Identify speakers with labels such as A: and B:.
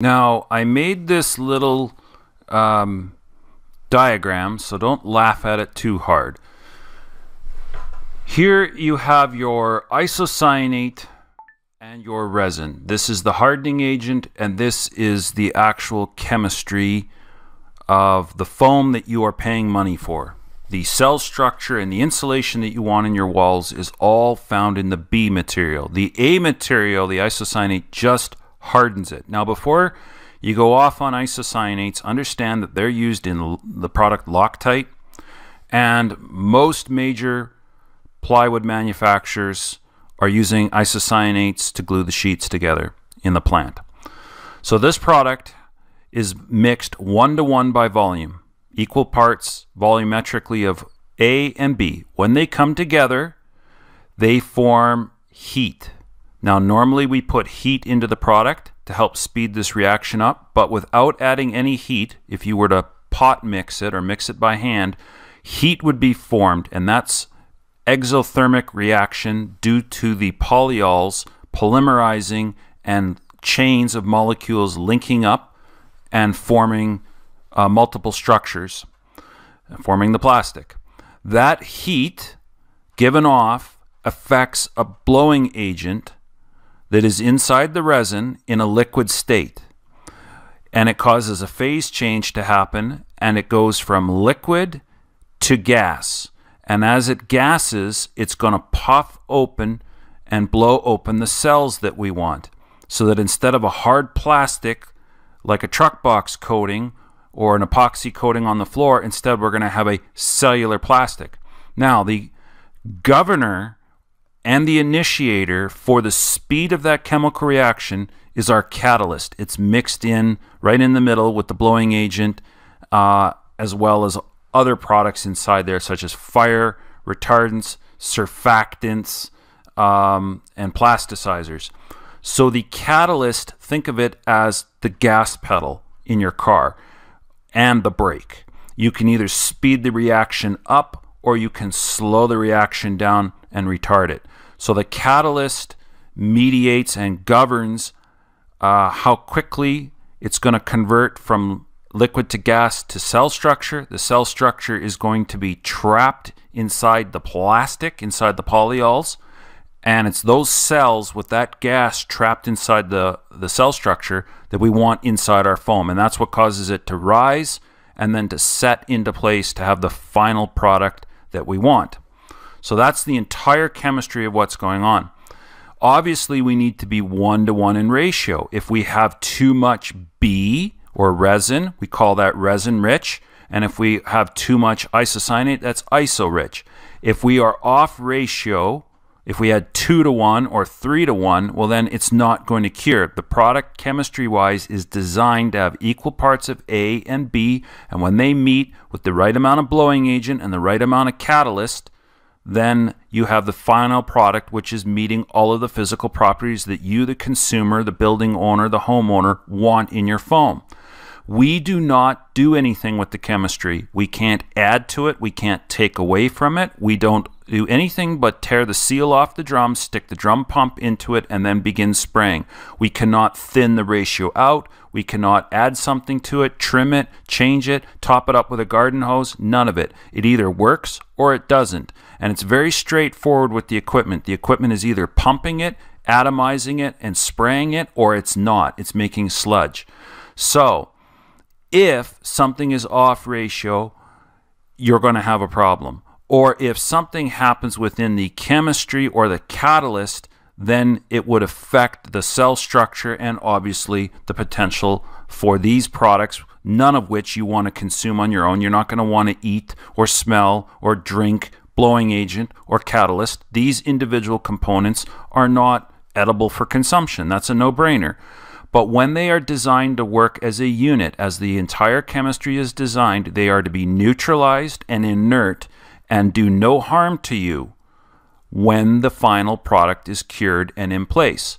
A: Now, I made this little um, diagram, so don't laugh at it too hard. Here you have your isocyanate and your resin. This is the hardening agent, and this is the actual chemistry of the foam that you are paying money for. The cell structure and the insulation that you want in your walls is all found in the B material. The A material, the isocyanate, just hardens it. Now, before you go off on isocyanates, understand that they're used in the product Loctite, and most major plywood manufacturers are using isocyanates to glue the sheets together in the plant. So this product is mixed one to one by volume, equal parts volumetrically of A and B. When they come together, they form heat. Now, normally we put heat into the product to help speed this reaction up, but without adding any heat, if you were to pot mix it or mix it by hand, heat would be formed, and that's exothermic reaction due to the polyols polymerizing and chains of molecules linking up and forming uh, multiple structures, forming the plastic. That heat given off affects a blowing agent that is inside the resin in a liquid state. And it causes a phase change to happen, and it goes from liquid to gas. And as it gases, it's going to puff open and blow open the cells that we want. So that instead of a hard plastic like a truck box coating or an epoxy coating on the floor, instead we're going to have a cellular plastic. Now, the governor and the initiator for the speed of that chemical reaction is our catalyst. It's mixed in right in the middle with the blowing agent, uh, as well as other products inside there, such as fire retardants, surfactants, um, and plasticizers. So the catalyst, think of it as the gas pedal in your car and the brake. You can either speed the reaction up or you can slow the reaction down and retard it. So the catalyst mediates and governs uh, how quickly it's going to convert from liquid to gas to cell structure. The cell structure is going to be trapped inside the plastic, inside the polyols. And it's those cells with that gas trapped inside the, the cell structure that we want inside our foam. And that's what causes it to rise and then to set into place to have the final product that we want. So that's the entire chemistry of what's going on. Obviously, we need to be one to one in ratio. If we have too much B or resin, we call that resin rich. And if we have too much isocyanate, that's iso rich. If we are off ratio, if we had two to one or three to one, well, then it's not going to cure. The product, chemistry wise, is designed to have equal parts of A and B. And when they meet with the right amount of blowing agent and the right amount of catalyst, then you have the final product, which is meeting all of the physical properties that you, the consumer, the building owner, the homeowner, want in your foam. We do not do anything with the chemistry. We can't add to it. We can't take away from it. We don't do anything but tear the seal off the drum, stick the drum pump into it, and then begin spraying. We cannot thin the ratio out. We cannot add something to it, trim it, change it, top it up with a garden hose. None of it. It either works or it doesn't. And it's very straightforward with the equipment. The equipment is either pumping it, atomizing it, and spraying it, or it's not. It's making sludge. So, if something is off ratio, you're going to have a problem. Or if something happens within the chemistry or the catalyst, then it would affect the cell structure and obviously the potential for these products, none of which you want to consume on your own. You're not going to want to eat or smell or drink blowing agent, or catalyst, these individual components are not edible for consumption. That's a no brainer. But when they are designed to work as a unit, as the entire chemistry is designed, they are to be neutralized and inert and do no harm to you when the final product is cured and in place.